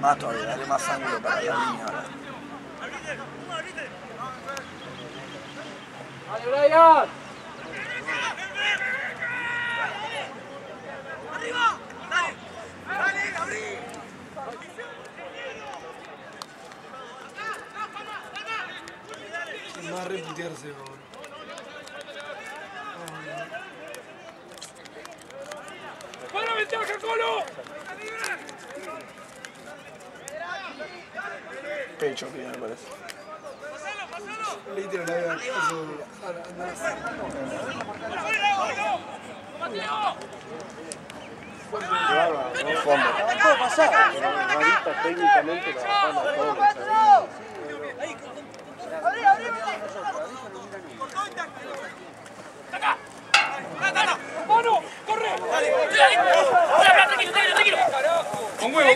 Más todavía, dale más para la ahora. Es más reputearse ahora. ¡Para ventaja, Colo! Pecho, que me parece. Literal, la verdad, eso. Ahora, anda. Fondo. Puede pasar. Marita técnicamente la bajamos a todos. ¡Mano! ¡Corre! ¡Con huevo,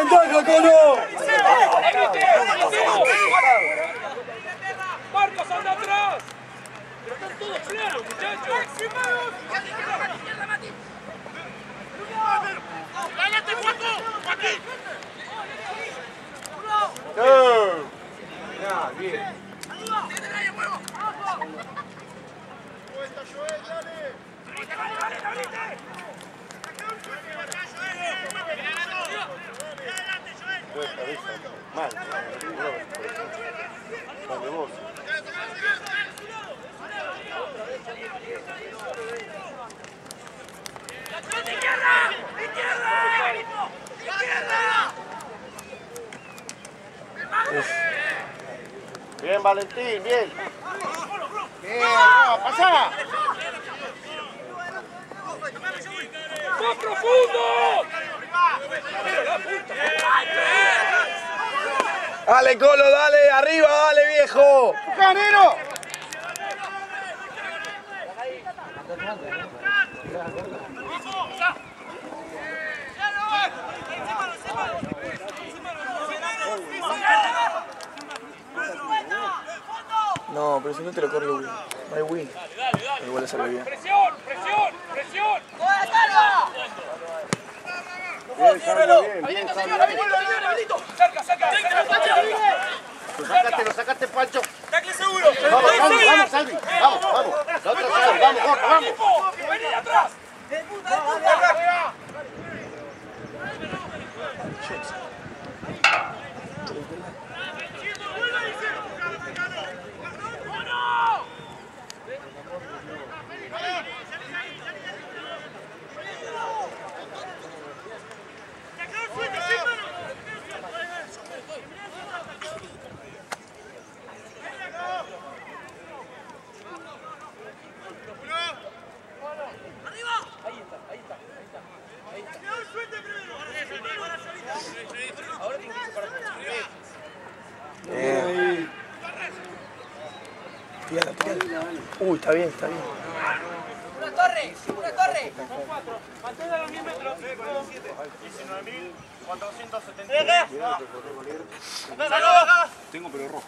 ventaja, Colo! Mal. Vale, vos. Bien, Valentín, bien. Bien, vamos, pasá. ¡Más profundo! Dale, Colo, dale, arriba, dale, viejo. ¡Canero! No, pero si no te lo corre Win. No hay Win. Igual le sale bien. ¡Presión, presión, presión! Bien, Salvo, bien, bien, Salvo. ¡Cerca, cerca! Lo sacaste, lo sacaste, Pancho. Vamos, vamos, Salvi. Vamos, vamos. La otra Salvi, vamos, Jorge, vamos. ¡Vení de atrás! Bien. Tírala, tírala. Uy, está bien, está bien. ¡Una torre! ¡Una torre! Mantén a los 10 metros. 19.470. Tengo pero rojo.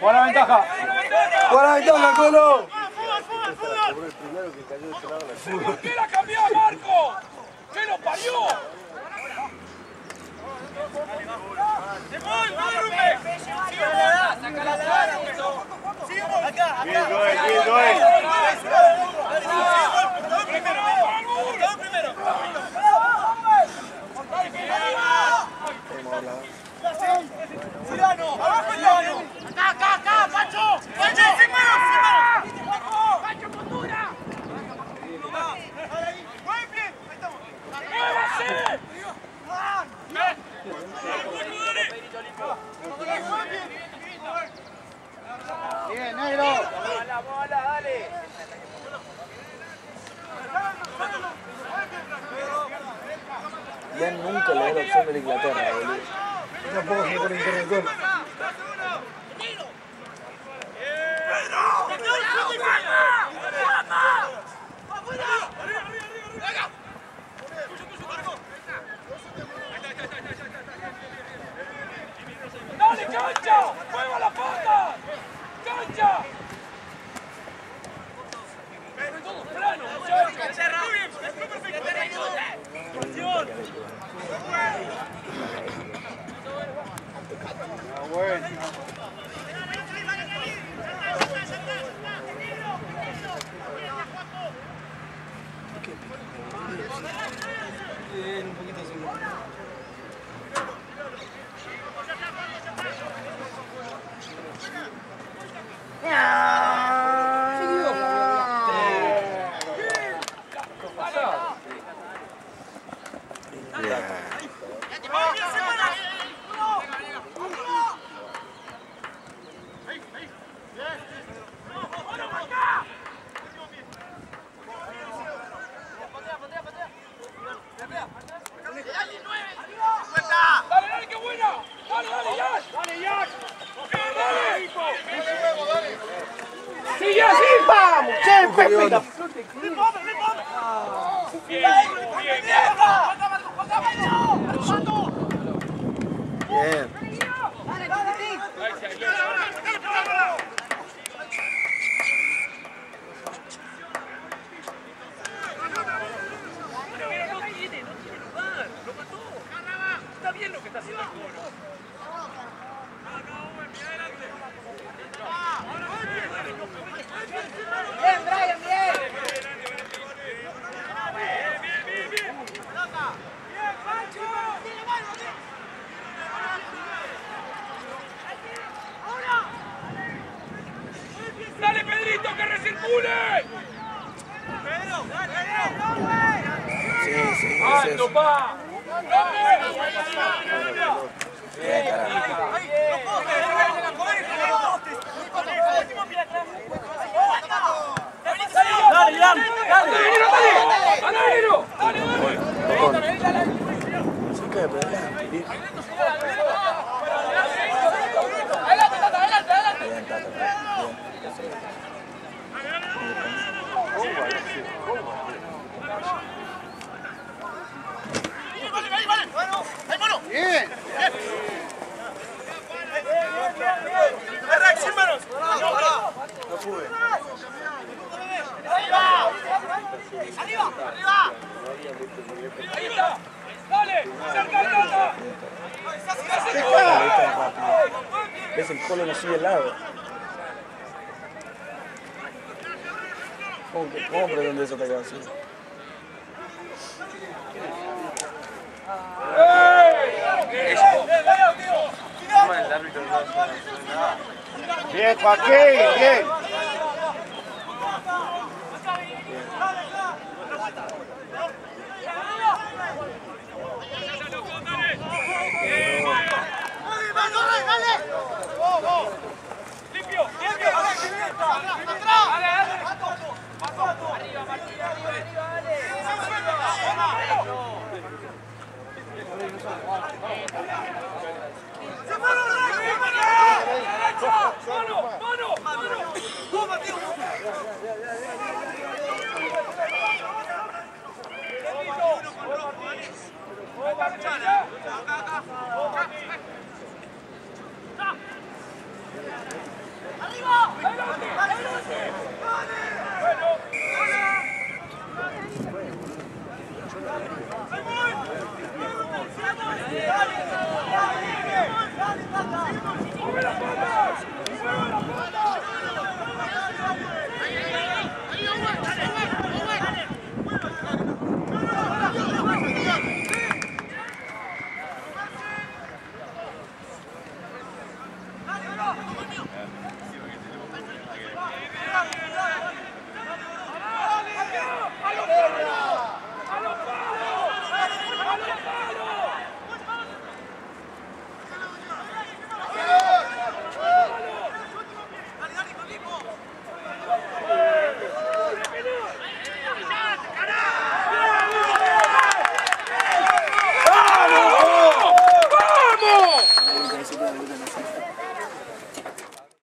Buena ventaja. ¡Buena ventaja, Colo! ¿Por qué la cambió Marco? ¿Qué lo parió? Bien, Joel, bien, Joel. ¡Acá, acá, acá! ¡Pancho! ¡Pancho! ¡Pancho, postura! ¡Muévase! Bien, negro. Ya nunca le da la opción de la Inglaterra, boludo. Tampoco se. worry. ¡Vamos! ¡Che, Pepe! la- Bien, bien, bien. Bien. Ahí sí, ahí. Pero mira, no tiene, no tiene lugar. Lo mató. Está bien lo que está haciendo el Colo. Bien, Brian, bien. ¡Dale, Pedrito, que recircule! Sí, sí, es ¡Alto, eso. ¡Dale! ¡Dale. Eso es. Bien. No pude. ¡Ahí está! ¡Dale! ¡Cerca, Tata! Ahí está rápido. ¿Ves? El no sigue lado. ¿Cómo, que- cómo pretende eso así? Bien, Joaquín. Bien. Arriba!